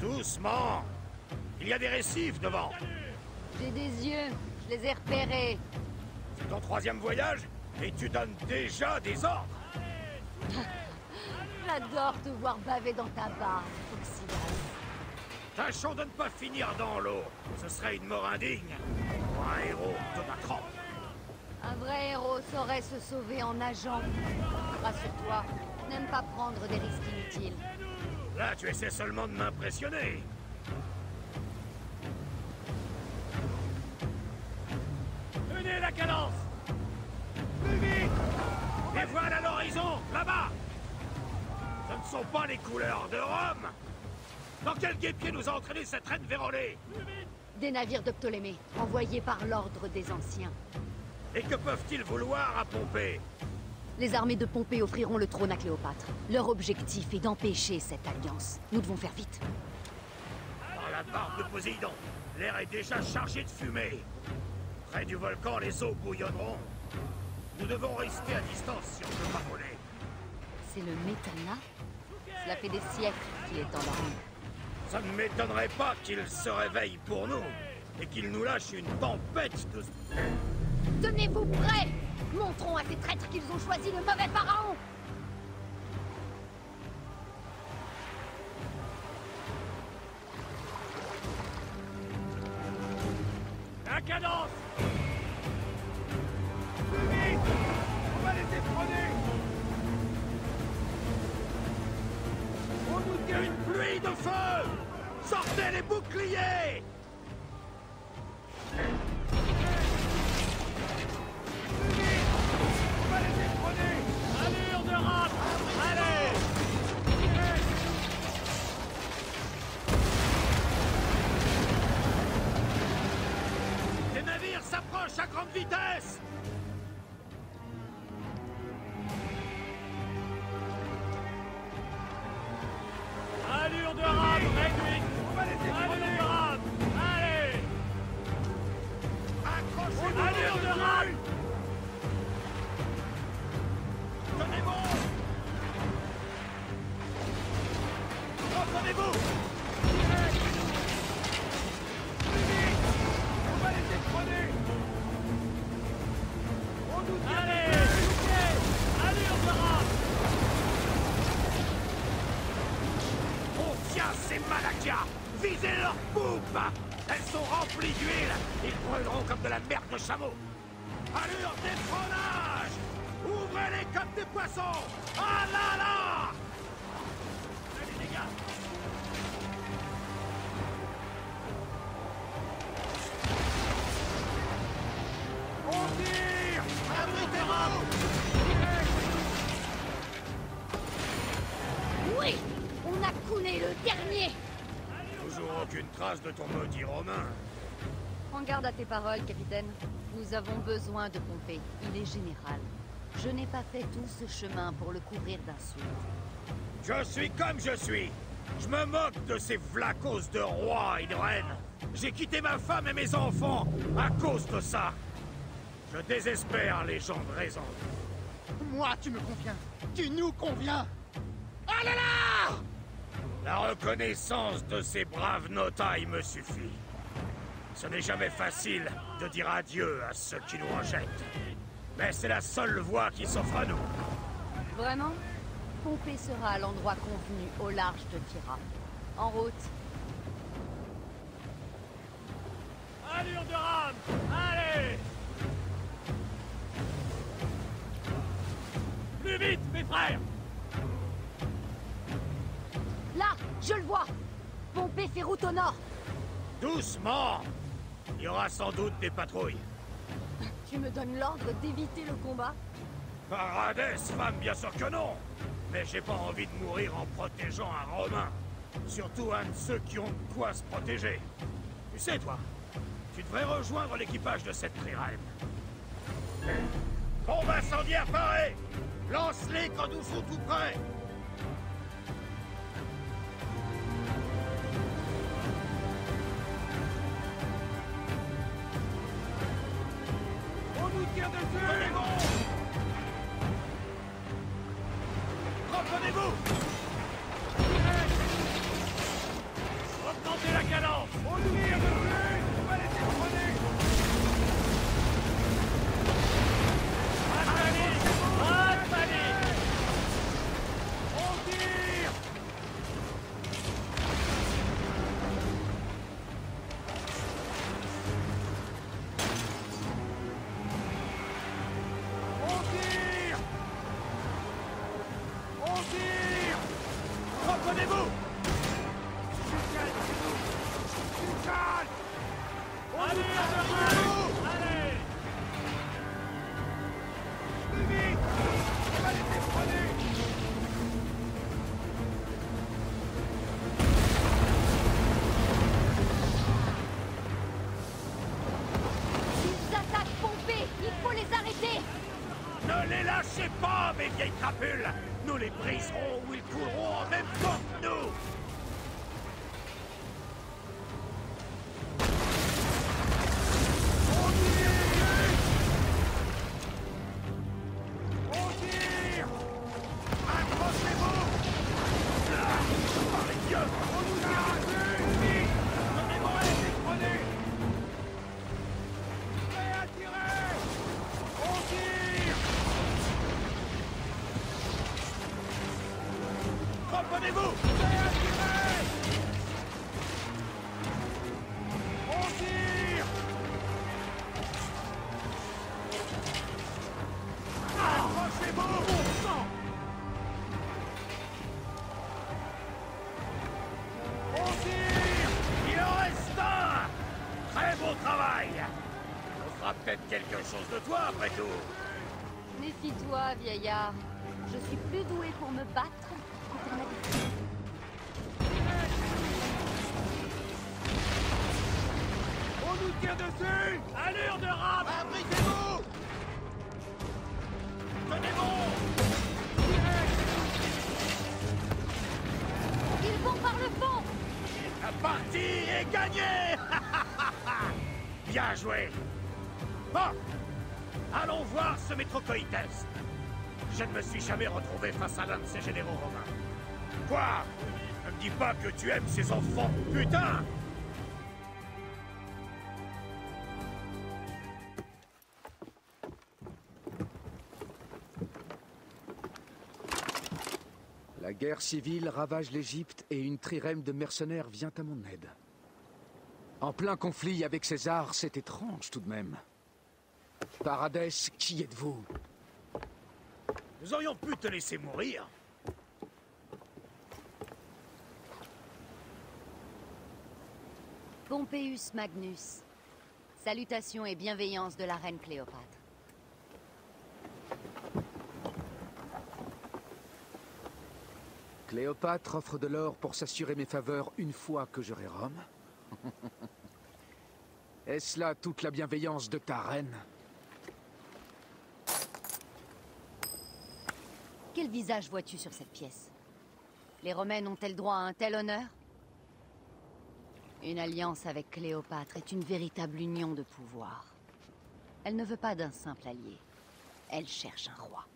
Doucement Il y a des récifs devant J'ai des yeux, je les ai repérés. C'est ton troisième voyage Et tu donnes déjà des ordres J'adore te voir baver dans ta barre, Oxydase. Tâchons de ne pas finir dans l'eau. Ce serait une mort indigne. Pour un héros de ma trempe. Un vrai héros saurait se sauver en nageant. Rassure-toi, n'aime pas prendre des risques inutiles. Là, tu essaies seulement de m'impressionner. Tenez la cadence. Plus vite. Et voilà l'horizon, là-bas. Ce ne sont pas les couleurs de Rome. Dans quel guépier nous a entraîné cette reine vérolée? Des navires de Ptolémée, envoyés par l'ordre des anciens. Et que peuvent-ils vouloir à Pompée? Les armées de Pompée offriront le trône à Cléopâtre. Leur objectif est d'empêcher cette alliance. Nous devons faire vite. Par la barbe de Poséidon, l'air est déjà chargé de fumée. Près du volcan, les eaux bouillonneront. Nous devons rester à distance si on veut pas voler. C'est le Métana Cela fait des siècles qu'il est endormi. Ça ne m'étonnerait pas qu'il se réveille pour nous et qu'il nous lâche une tempête de... Tenez-vous prêts Montrons à ces traîtres qu'ils ont choisi le mauvais pharaon. La cadence Plus vite. On va les détrôner On nous tient une pluie de feu. Sortez les boucliers s'approchent à grande vitesse On tient ces malakias Visez leurs poupes. Elles sont remplies d'huile. Ils brûleront comme de la merde de chameau Allure d'étronnage Ouvrez-les comme des poissons Ah là là trace de ton maudit romain. Prends garde à tes paroles, capitaine. Nous avons besoin de Pompée. Il est général. Je n'ai pas fait tout ce chemin pour le couvrir d'insultes. Je suis comme je suis. Je me moque de ces vlacos de rois et de reines. J'ai quitté ma femme et mes enfants à cause de ça. Je désespère les gens de raison. Moi, tu me conviens. Tu nous conviens. Ah là là La reconnaissance de ces braves notailles me suffit. Ce n'est jamais facile de dire adieu à ceux qui nous rejettent. Mais c'est la seule voie qui s'offre à nous. Vraiment? Pompée sera à l'endroit convenu au large de Tira. En route. Allure de rame Allez Plus vite, mes frères Là Je le vois Pompée fait route au nord Doucement Il y aura sans doute des patrouilles. Tu me donnes l'ordre d'éviter le combat? Paradès, femme, bien sûr que non Mais j'ai pas envie de mourir en protégeant un Romain. Surtout un de ceux qui ont de quoi se protéger. Tu sais, toi, tu devrais rejoindre l'équipage de cette trirème. Bombe incendiaire parée Lance-les quand nous serons tout prêts Nous les briserons après tout. Méfie-toi, vieillard. Je suis plus doué pour me battre que pour m'habituer. On nous tire dessus! Allure de rame Abritez-vous Tenez bon Ils vont par le fond! La partie est gagnée! Bien joué! Bon Allons voir ce métrocoïtès Je ne me suis jamais retrouvé face à l'un de ces généraux romains. Quoi? Ne me dis pas que tu aimes ces enfants, putain La guerre civile ravage l'Égypte et une trirème de mercenaires vient à mon aide. En plein conflit avec César, c'est étrange tout de même. Paradès, qui êtes-vous Nous aurions pu te laisser mourir. Pompeius Magnus. Salutations et bienveillance de la reine Cléopâtre. Cléopâtre offre de l'or pour s'assurer mes faveurs une fois que j'aurai Rome Est-ce là toute la bienveillance de ta reine Quel visage vois-tu sur cette pièce? Les Romaines ont-elles droit à un tel honneur? Une alliance avec Cléopâtre est une véritable union de pouvoir. Elle ne veut pas d'un simple allié. Elle cherche un roi.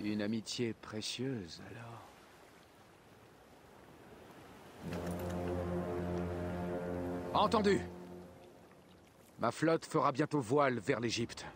Une amitié précieuse, alors. Entendu Ma flotte fera bientôt voile vers l'Égypte.